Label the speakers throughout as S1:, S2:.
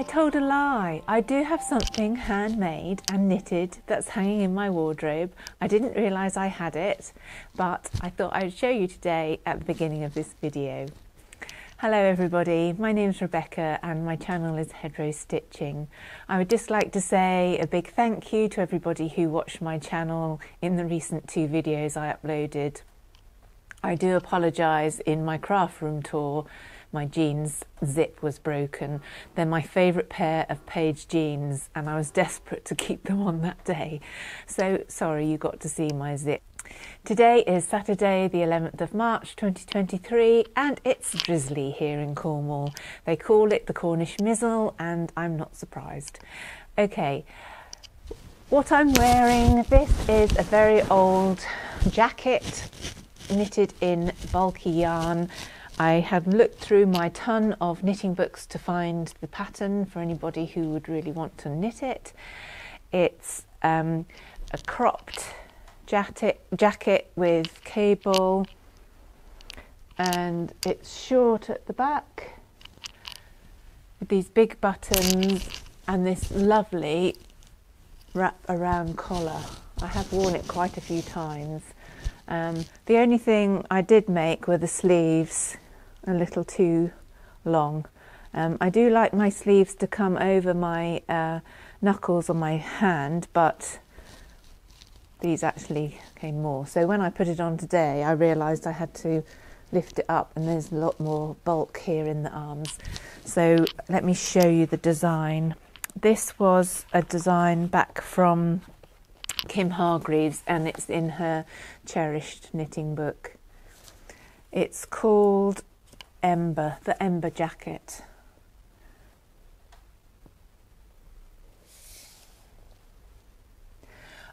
S1: I told a lie. I do have something handmade and knitted that's hanging in my wardrobe. I didn't realise I had it, but I thought I'd show you today at the beginning of this video. Hello everybody, my name's Rebecca and my channel is Hedgerow Stitching. I would just like to say a big thank you to everybody who watched my channel in the recent two videos I uploaded. I do apologise in my craft room tour my jeans zip was broken. They're my favourite pair of Paige jeans, and I was desperate to keep them on that day. So sorry you got to see my zip. Today is Saturday, the 11th of March 2023, and it's drizzly here in Cornwall. They call it the Cornish Mizzle, and I'm not surprised. Okay, what I'm wearing this is a very old jacket knitted in bulky yarn I had looked through my ton of knitting books to find the pattern for anybody who would really want to knit it. It's um, a cropped jacket, jacket with cable and it's short at the back with these big buttons and this lovely wrap around collar. I have worn it quite a few times. Um, the only thing I did make were the sleeves a little too long. Um, I do like my sleeves to come over my uh, knuckles on my hand, but these actually came more. So when I put it on today, I realised I had to lift it up, and there's a lot more bulk here in the arms. So let me show you the design. This was a design back from Kim Hargreaves, and it's in her cherished knitting book. It's called Ember, the Ember jacket.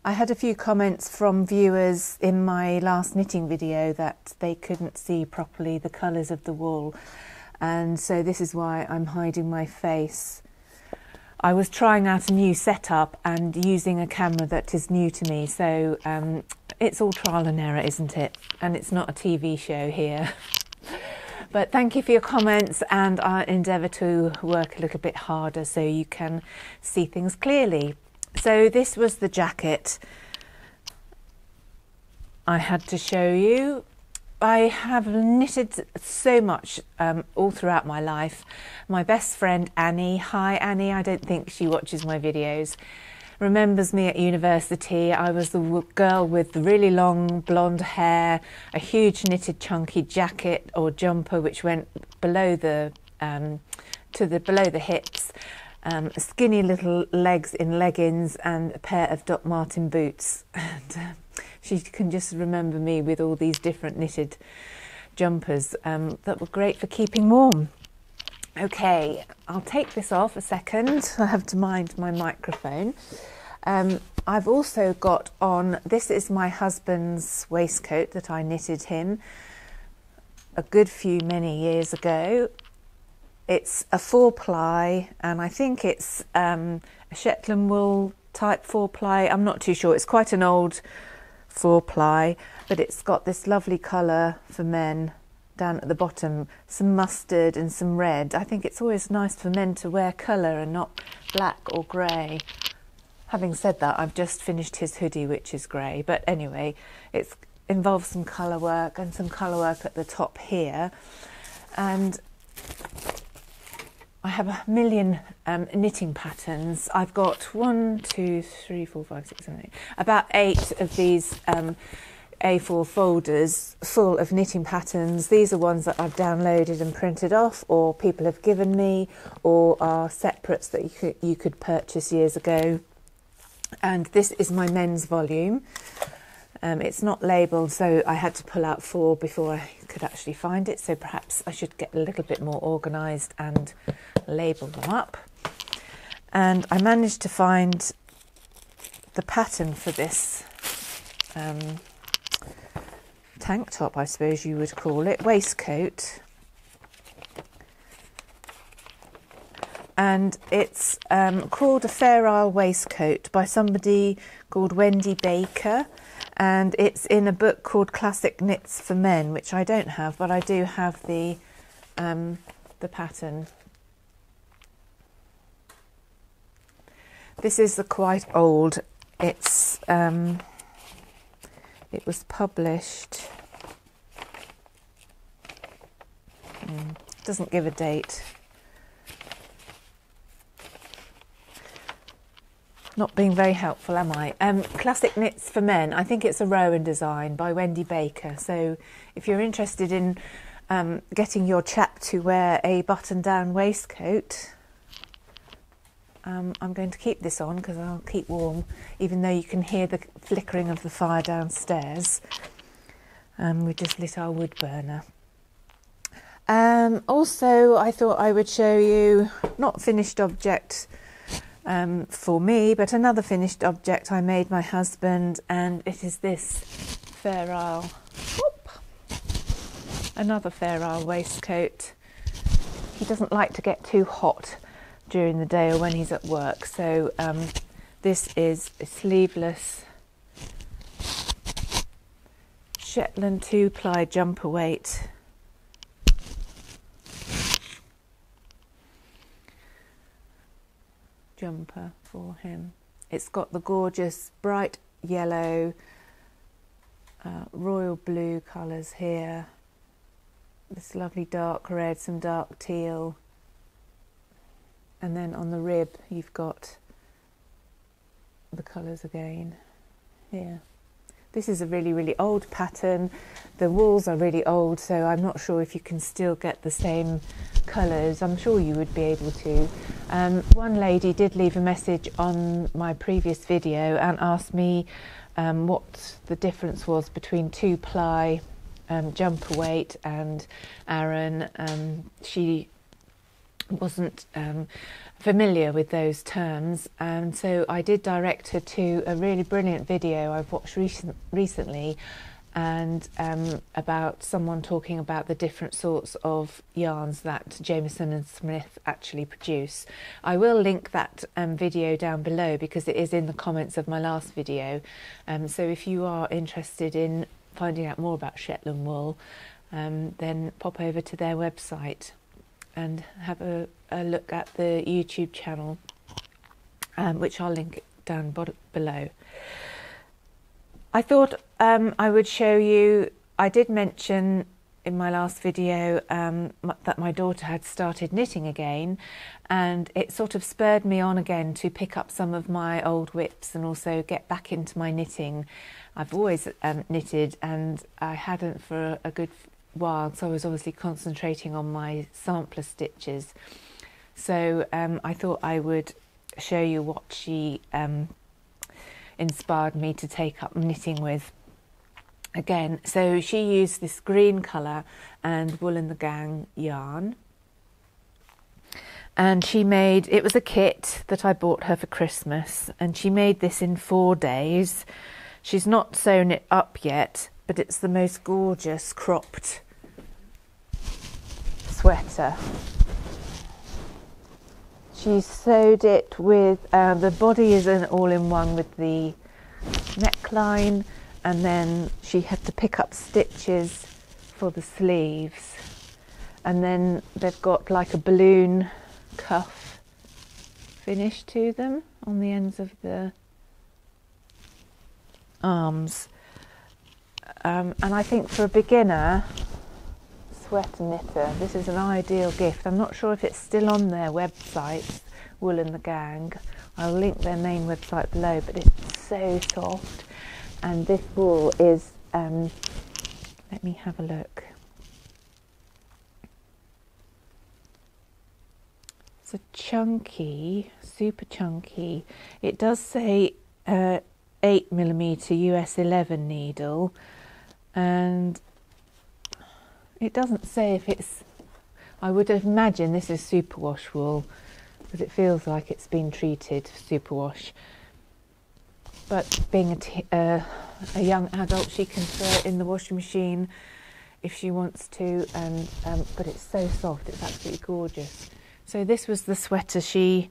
S1: I had a few comments from viewers in my last knitting video that they couldn't see properly the colours of the wool and so this is why I'm hiding my face. I was trying out a new setup and using a camera that is new to me so um, it's all trial and error isn't it and it's not a TV show here. But thank you for your comments, and I endeavour to work a little bit harder so you can see things clearly. So, this was the jacket I had to show you. I have knitted so much um, all throughout my life. My best friend Annie, hi Annie, I don't think she watches my videos remembers me at university. I was the girl with the really long blonde hair, a huge knitted chunky jacket or jumper which went below the um, to the below the hips. Um, skinny little legs in leggings and a pair of Doc Martin boots. And uh, she can just remember me with all these different knitted jumpers um, that were great for keeping warm. Okay, I'll take this off a second. I have to mind my microphone. Um, I've also got on, this is my husband's waistcoat that I knitted him a good few many years ago. It's a four ply and I think it's um, a Shetland wool type four ply. I'm not too sure. It's quite an old four ply, but it's got this lovely colour for men down at the bottom, some mustard and some red. I think it's always nice for men to wear colour and not black or grey. Having said that, I've just finished his hoodie, which is grey. But anyway, it involves some colour work and some colour work at the top here. And I have a million um, knitting patterns. I've got one, two, three, four, five, six, seven, eight, about eight of these um, a4 folders full of knitting patterns. These are ones that I've downloaded and printed off, or people have given me, or are separates that you could, you could purchase years ago. And this is my men's volume. Um, it's not labelled, so I had to pull out four before I could actually find it. So perhaps I should get a little bit more organised and label them up. And I managed to find the pattern for this um, tank top, I suppose you would call it, waistcoat. And it's um, called a Fair Isle waistcoat by somebody called Wendy Baker. And it's in a book called Classic Knits for Men, which I don't have, but I do have the um, the pattern. This is the quite old. It's um, it was published. Mm, doesn't give a date. Not being very helpful, am I? Um, Classic Knits for Men. I think it's a Rowan design by Wendy Baker. So if you're interested in um, getting your chap to wear a button-down waistcoat, um, I'm going to keep this on because I'll keep warm, even though you can hear the flickering of the fire downstairs. Um, we just lit our wood burner. Um, also, I thought I would show you not finished object um, for me, but another finished object I made my husband, and it is this Fair Isle. Whoop, another Fair Isle waistcoat. He doesn't like to get too hot during the day or when he's at work, so um, this is a sleeveless Shetland two ply jumper weight. Jumper for him. It's got the gorgeous bright yellow, uh, royal blue colours here, this lovely dark red, some dark teal, and then on the rib you've got the colours again here. This is a really, really old pattern. The walls are really old, so I'm not sure if you can still get the same colours. I'm sure you would be able to. Um, one lady did leave a message on my previous video and asked me um, what the difference was between two ply um, jumper weight and Aran. Um, she wasn't um, familiar with those terms, and so I did direct her to a really brilliant video I've watched recent, recently and um, about someone talking about the different sorts of yarns that Jamieson and Smith actually produce. I will link that um, video down below because it is in the comments of my last video. Um, so if you are interested in finding out more about Shetland wool, um, then pop over to their website and have a, a look at the YouTube channel, um, which I'll link down below. I thought um, I would show you, I did mention in my last video um, that my daughter had started knitting again and it sort of spurred me on again to pick up some of my old WIPs and also get back into my knitting. I've always um, knitted and I hadn't for a good while, so I was obviously concentrating on my sampler stitches. So um, I thought I would show you what she um, inspired me to take up knitting with again. So she used this green colour and Wool and the Gang yarn. And she made, it was a kit that I bought her for Christmas, and she made this in four days. She's not sewn it up yet, but it's the most gorgeous cropped sweater. She sewed it with, uh, the body is an all-in-one with the neckline and then she had to pick up stitches for the sleeves and then they've got like a balloon cuff finish to them on the ends of the arms um, and I think for a beginner sweater knitter. This is an ideal gift. I'm not sure if it's still on their website, Wool and the Gang. I'll link their main website below, but it's so soft. And this wool is, um, let me have a look. It's a chunky, super chunky. It does say uh, 8 millimeter US 11 needle, and it doesn't say if it's. I would imagine this is superwash wool because it feels like it's been treated superwash. But being a, uh, a young adult, she can throw it in the washing machine if she wants to. And um, but it's so soft; it's absolutely gorgeous. So this was the sweater she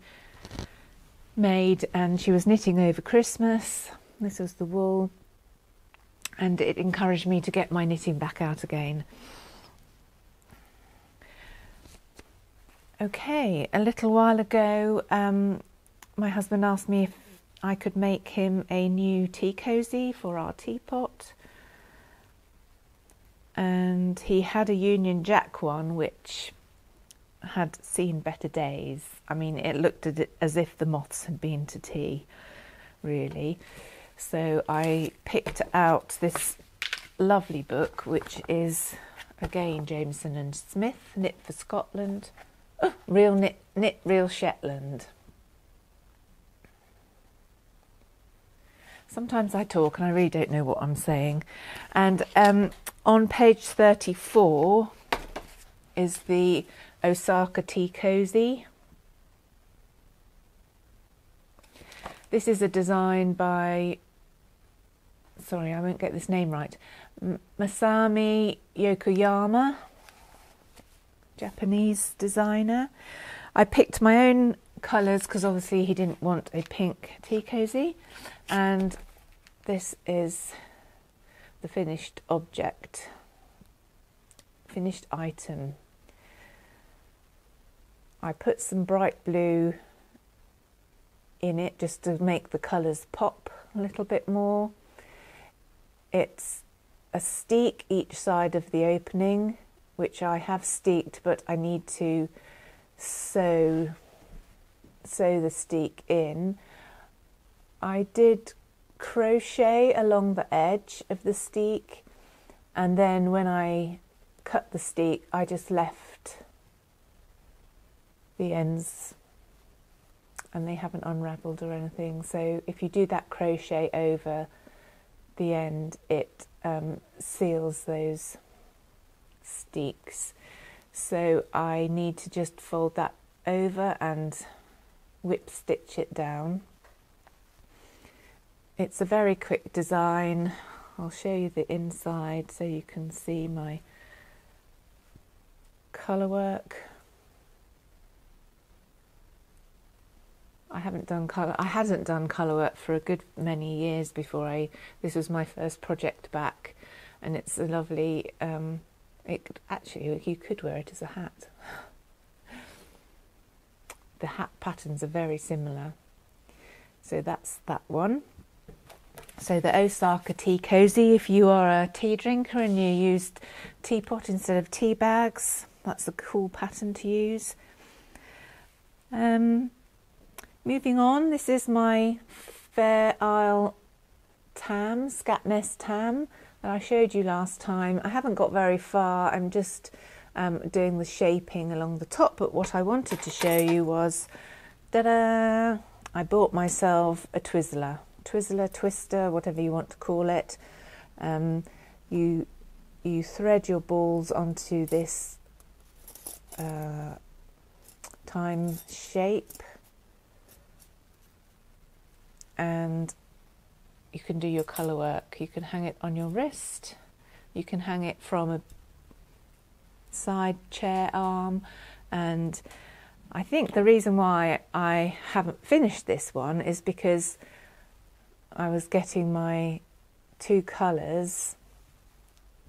S1: made, and she was knitting over Christmas. This was the wool, and it encouraged me to get my knitting back out again. Okay, a little while ago, um, my husband asked me if I could make him a new tea cosy for our teapot. And he had a Union Jack one which had seen better days. I mean, it looked as if the moths had been to tea, really. So I picked out this lovely book, which is again Jamieson and Smith, Knit for Scotland, oh, Real Knit, Knit Real Shetland. Sometimes I talk and I really don't know what I'm saying. And um, on page 34 is the Osaka Tea Cozy. This is a design by, sorry, I won't get this name right, Masami Yokoyama, Japanese designer. I picked my own colours because obviously he didn't want a pink tea cozy, and this is the finished object, finished item. I put some bright blue in it just to make the colours pop a little bit more. It's a steek each side of the opening, which I have steeked, but I need to sew sew the steek in. I did crochet along the edge of the steek, and then when I cut the steek, I just left the ends and they haven't unraveled or anything. So if you do that crochet over the end, it um, seals those steeks. So I need to just fold that over and whip stitch it down. It's a very quick design. I'll show you the inside so you can see my colour work. I haven't done colour. I hadn't done colour work for a good many years before I. This was my first project back, and it's a lovely. Um, it could, actually you could wear it as a hat. the hat patterns are very similar. So that's that one. So the Osaka Tea Cozy, if you are a tea drinker and you used teapot instead of tea bags, that's a cool pattern to use. Um, moving on, this is my Fair Isle tam, Scatnest tam I showed you last time. I haven't got very far, I'm just um, doing the shaping along the top, but what I wanted to show you was, da-da, I bought myself a Twizzler, Twizzler, Twister, whatever you want to call it. Um, you, you thread your balls onto this uh, time shape and you can do your colour work. You can hang it on your wrist, you can hang it from a side chair arm and I think the reason why I haven't finished this one is because I was getting my two colours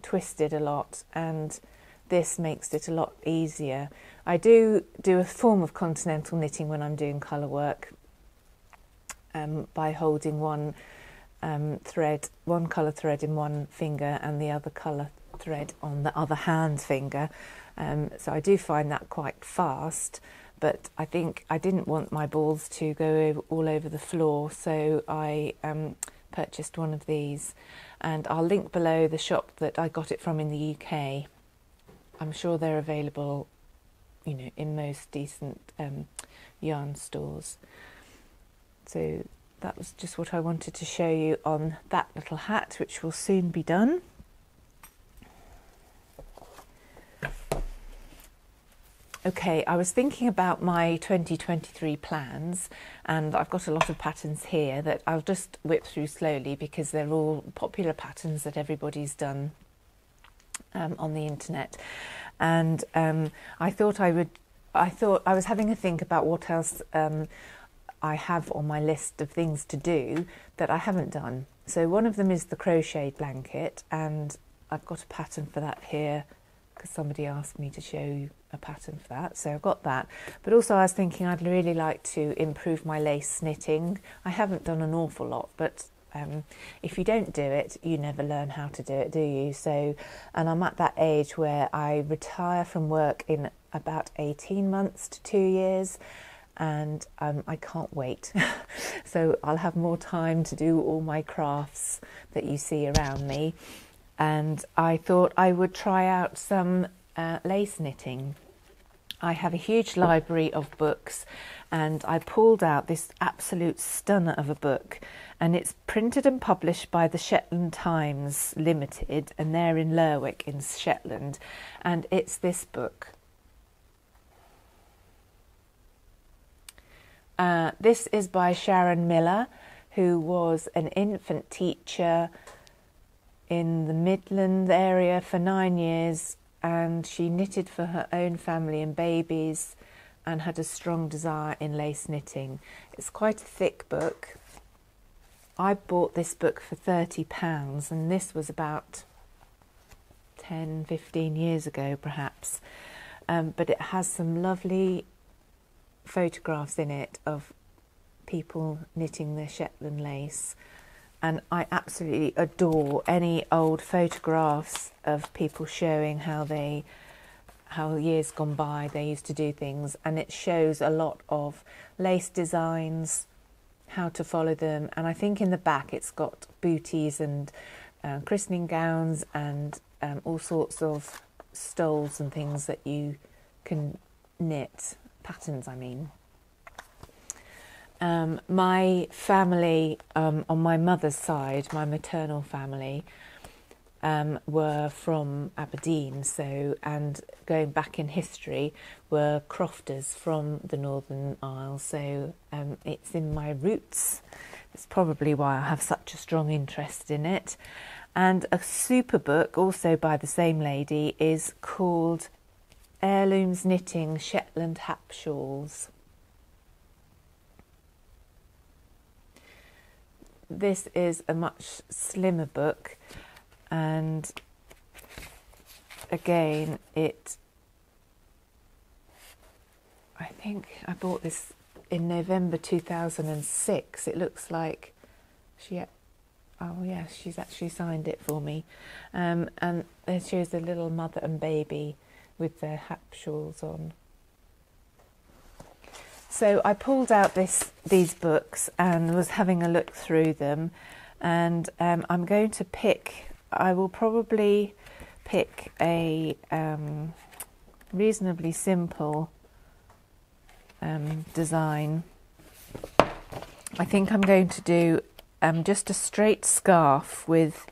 S1: twisted a lot and this makes it a lot easier. I do do a form of continental knitting when I'm doing colour work um, by holding one um, thread, one colour thread in one finger and the other colour thread on the other hand finger. Um, so I do find that quite fast, but I think I didn't want my balls to go all over the floor, so I um, purchased one of these. And I'll link below the shop that I got it from in the UK. I'm sure they're available, you know, in most decent um, yarn stores. So that was just what I wanted to show you on that little hat, which will soon be done. Okay, I was thinking about my 2023 plans, and I've got a lot of patterns here that I'll just whip through slowly because they're all popular patterns that everybody's done um, on the internet. And um, I thought I would, I thought I was having a think about what else um, I have on my list of things to do that I haven't done. So one of them is the crochet blanket, and I've got a pattern for that here because somebody asked me to show you a pattern for that. So I've got that. But also, I was thinking I'd really like to improve my lace knitting. I haven't done an awful lot, but um, if you don't do it, you never learn how to do it, do you? So, and I'm at that age where I retire from work in about 18 months to two years, and um, I can't wait. so, I'll have more time to do all my crafts that you see around me. And I thought I would try out some uh, lace knitting. I have a huge library of books, and I pulled out this absolute stunner of a book and it's printed and published by the Shetland Times Limited, and they're in Lerwick in Shetland, and it's this book. Uh, this is by Sharon Miller, who was an infant teacher in the Midland area for nine years, and she knitted for her own family and babies and had a strong desire in lace knitting. It's quite a thick book, I bought this book for £30, and this was about 10, 15 years ago, perhaps. Um, but it has some lovely photographs in it of people knitting their Shetland lace. And I absolutely adore any old photographs of people showing how they, how years gone by they used to do things. And it shows a lot of lace designs, how to follow them. And I think in the back it's got booties and uh, christening gowns and um, all sorts of stoles and things that you can knit, patterns, I mean. Um, my family um, on my mother's side, my maternal family, um, were from Aberdeen, so and going back in history were crofters from the Northern Isles, so um, it's in my roots. It's probably why I have such a strong interest in it. And a super book, also by the same lady, is called Heirlooms Knitting Shetland Hap Shawls. This is a much slimmer book and again it I think I bought this in November 2006 it looks like she oh yes she's actually signed it for me um, and it shows a little mother and baby with their hap shawls on so I pulled out this these books and was having a look through them and um, I'm going to pick I will probably pick a um, reasonably simple um, design. I think I'm going to do um, just a straight scarf with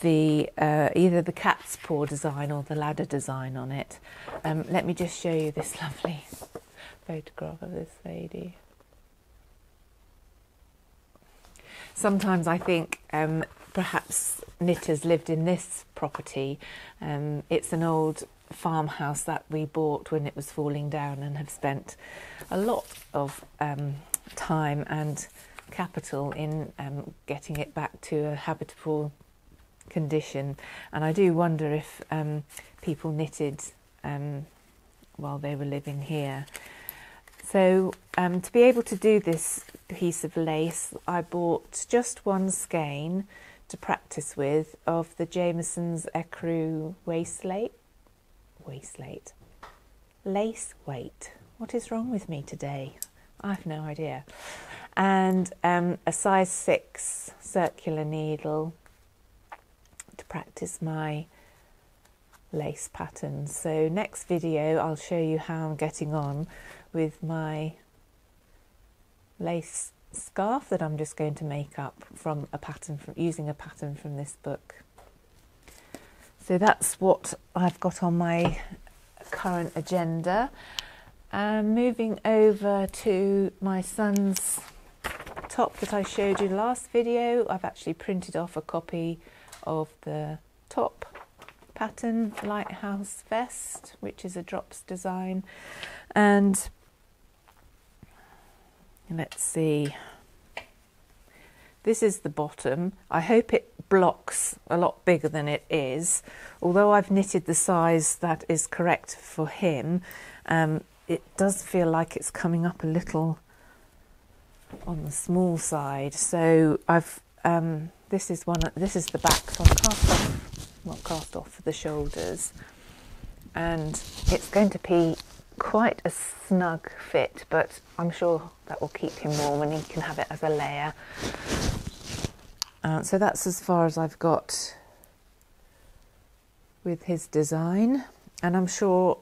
S1: the uh, either the cat's paw design or the ladder design on it. Um, let me just show you this lovely photograph of this lady. Sometimes I think um, perhaps knitters lived in this property. Um, it's an old farmhouse that we bought when it was falling down and have spent a lot of um, time and capital in um, getting it back to a habitable condition. And I do wonder if um, people knitted um, while they were living here. So, um, to be able to do this piece of lace, I bought just one skein to practice with of the Jamieson's Ecru Waistlet. Waistlet. Lace weight. What is wrong with me today? I have no idea. And um, a size 6 circular needle practice my lace patterns. So next video I'll show you how I'm getting on with my lace scarf that I'm just going to make up from a pattern from using a pattern from this book. So that's what I've got on my current agenda. Um, moving over to my son's top that I showed you last video, I've actually printed off a copy of the top pattern lighthouse vest, which is a drops design, and let's see. This is the bottom. I hope it blocks a lot bigger than it is. Although I've knitted the size that is correct for him, um, it does feel like it's coming up a little on the small side. So I've um, this is one. This is the back. So I've cast off, well, cast off the shoulders, and it's going to be quite a snug fit, but I'm sure that will keep him warm and he can have it as a layer. Uh, so that's as far as I've got with his design, and I'm sure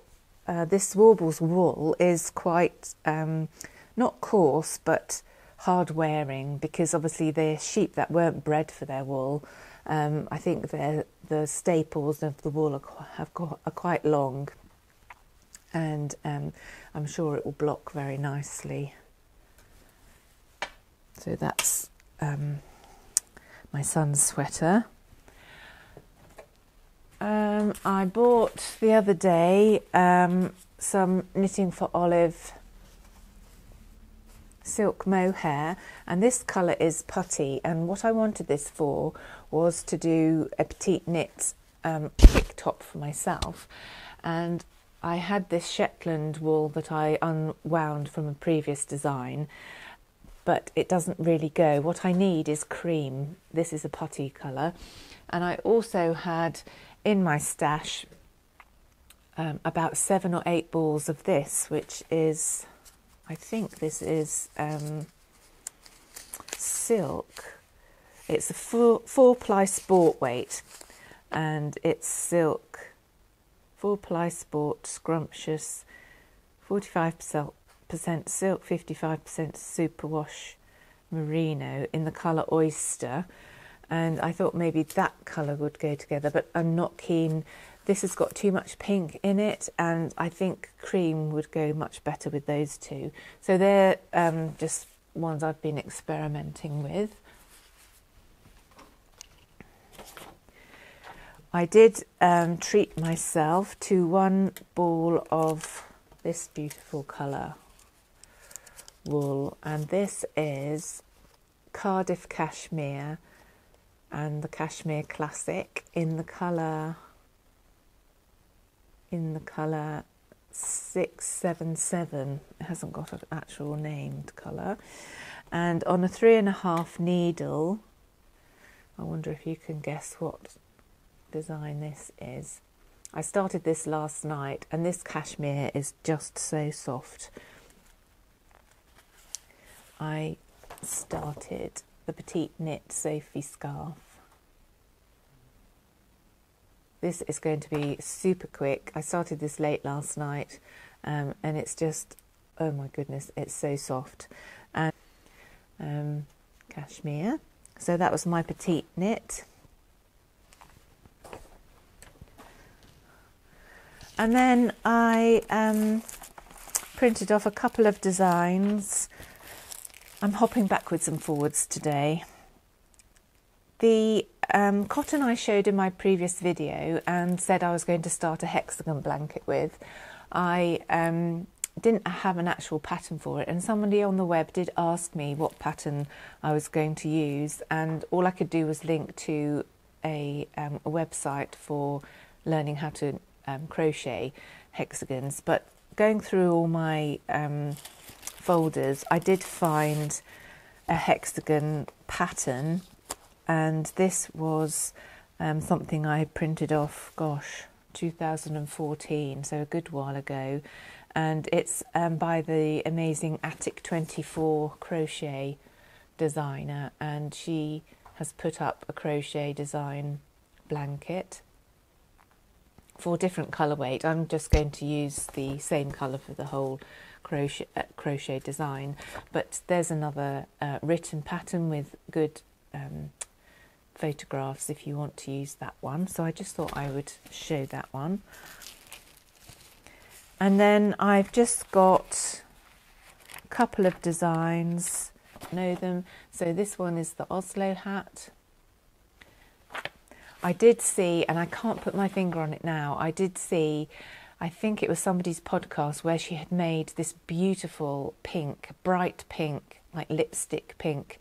S1: uh, this Warbles wool is quite um, not coarse but hard wearing because obviously they're sheep that weren't bred for their wool. Um, I think the staples of the wool are, have got, are quite long, and um, I'm sure it will block very nicely. So that's um, my son's sweater. Um, I bought the other day um, some knitting for Olive silk mohair and this colour is putty and what I wanted this for was to do a petite knit um, quick top for myself and I had this Shetland wool that I unwound from a previous design but it doesn't really go. What I need is cream. This is a putty colour and I also had in my stash um, about seven or eight balls of this which is I think this is um, silk. It's a four, four ply sport weight and it's silk, four ply sport, scrumptious, 45% silk, 55% superwash merino in the colour oyster. And I thought maybe that colour would go together, but I'm not keen this has got too much pink in it, and I think cream would go much better with those two. So they're um, just ones I've been experimenting with. I did um, treat myself to one ball of this beautiful colour wool, and this is Cardiff Cashmere and the Cashmere Classic in the colour in the colour 677. It hasn't got an actual named colour. And on a three and a half needle, I wonder if you can guess what design this is. I started this last night and this cashmere is just so soft. I started the Petite Knit Sophie scarf this is going to be super quick. I started this late last night um, and it's just, oh my goodness, it's so soft. And um, cashmere. So that was my petite knit. And then I um, printed off a couple of designs. I'm hopping backwards and forwards today. The um, cotton I showed in my previous video and said I was going to start a hexagon blanket with, I um, didn't have an actual pattern for it, and somebody on the web did ask me what pattern I was going to use, and all I could do was link to a, um, a website for learning how to um, crochet hexagons. But going through all my um, folders, I did find a hexagon pattern and this was um, something I printed off, gosh, 2014, so a good while ago, and it's um, by the amazing Attic 24 crochet designer, and she has put up a crochet design blanket for different colour weight. I'm just going to use the same colour for the whole crochet uh, crochet design, but there's another uh, written pattern with good um, photographs if you want to use that one. So I just thought I would show that one. And then I've just got a couple of designs, know them. So this one is the Oslo hat. I did see, and I can't put my finger on it now, I did see, I think it was somebody's podcast where she had made this beautiful pink, bright pink, like lipstick pink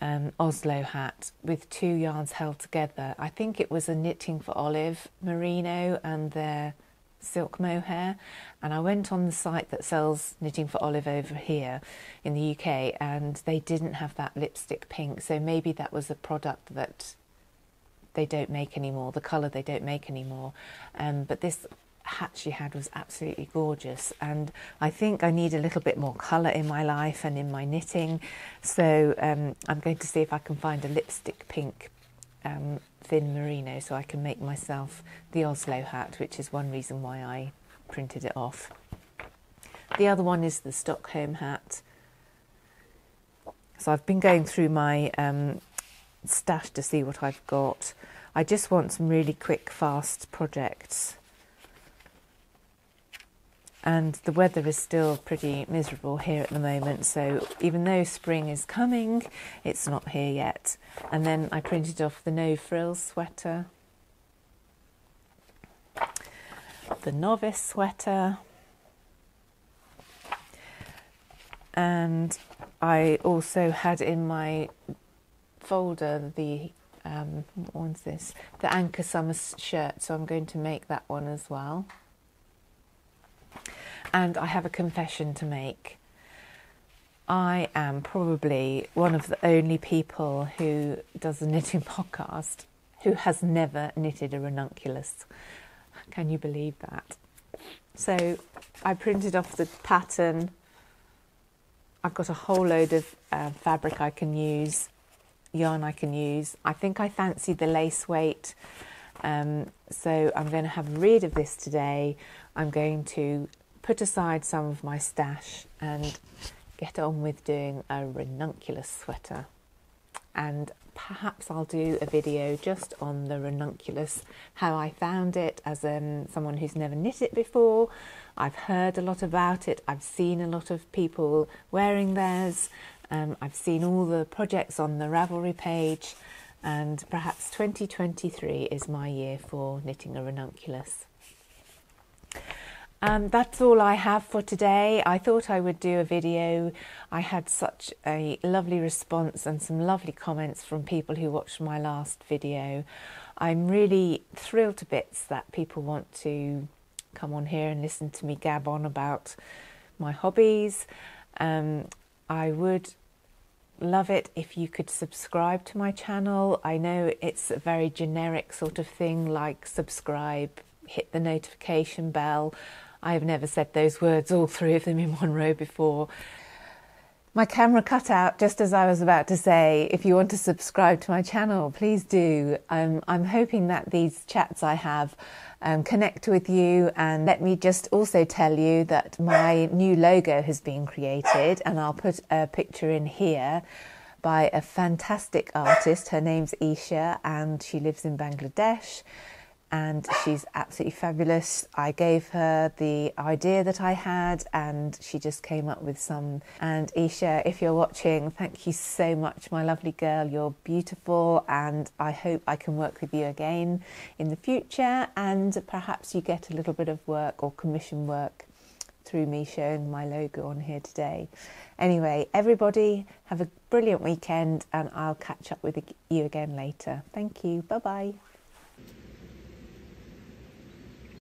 S1: um, Oslo hat with two yarns held together. I think it was a knitting for Olive merino and their silk mohair. And I went on the site that sells knitting for Olive over here in the UK, and they didn't have that lipstick pink. So maybe that was a product that they don't make anymore, the colour they don't make anymore. Um, but this hat she had was absolutely gorgeous and I think I need a little bit more colour in my life and in my knitting so um, I'm going to see if I can find a lipstick pink um, thin merino so I can make myself the Oslo hat which is one reason why I printed it off. The other one is the Stockholm hat. So I've been going through my um, stash to see what I've got. I just want some really quick fast projects and the weather is still pretty miserable here at the moment. So even though spring is coming, it's not here yet. And then I printed off the no frills sweater, the novice sweater, and I also had in my folder the um, what one's this? The Anchor Summer shirt. So I'm going to make that one as well. And I have a confession to make. I am probably one of the only people who does a knitting podcast who has never knitted a ranunculus. Can you believe that? So I printed off the pattern. I've got a whole load of uh, fabric I can use, yarn I can use. I think I fancy the lace weight. Um, so I'm going to have a read of this today. I'm going to put aside some of my stash and get on with doing a ranunculus sweater. And perhaps I'll do a video just on the ranunculus, how I found it as um, someone who's never knit it before. I've heard a lot about it, I've seen a lot of people wearing theirs, um, I've seen all the projects on the Ravelry page, and perhaps 2023 is my year for knitting a ranunculus. Um, that's all I have for today. I thought I would do a video. I had such a lovely response and some lovely comments from people who watched my last video. I'm really thrilled to bits that people want to come on here and listen to me gab on about my hobbies. Um, I would love it if you could subscribe to my channel. I know it's a very generic sort of thing like subscribe, hit the notification bell. I have never said those words, all three of them in one row before. My camera cut out just as I was about to say, if you want to subscribe to my channel, please do. Um, I'm hoping that these chats I have um, connect with you. And let me just also tell you that my new logo has been created, and I'll put a picture in here by a fantastic artist. Her name's Esha, and she lives in Bangladesh and she's absolutely fabulous. I gave her the idea that I had, and she just came up with some. And Esha, if you're watching, thank you so much, my lovely girl. You're beautiful, and I hope I can work with you again in the future. And perhaps you get a little bit of work or commission work through me showing my logo on here today. Anyway, everybody have a brilliant weekend, and I'll catch up with you again later. Thank you. Bye bye.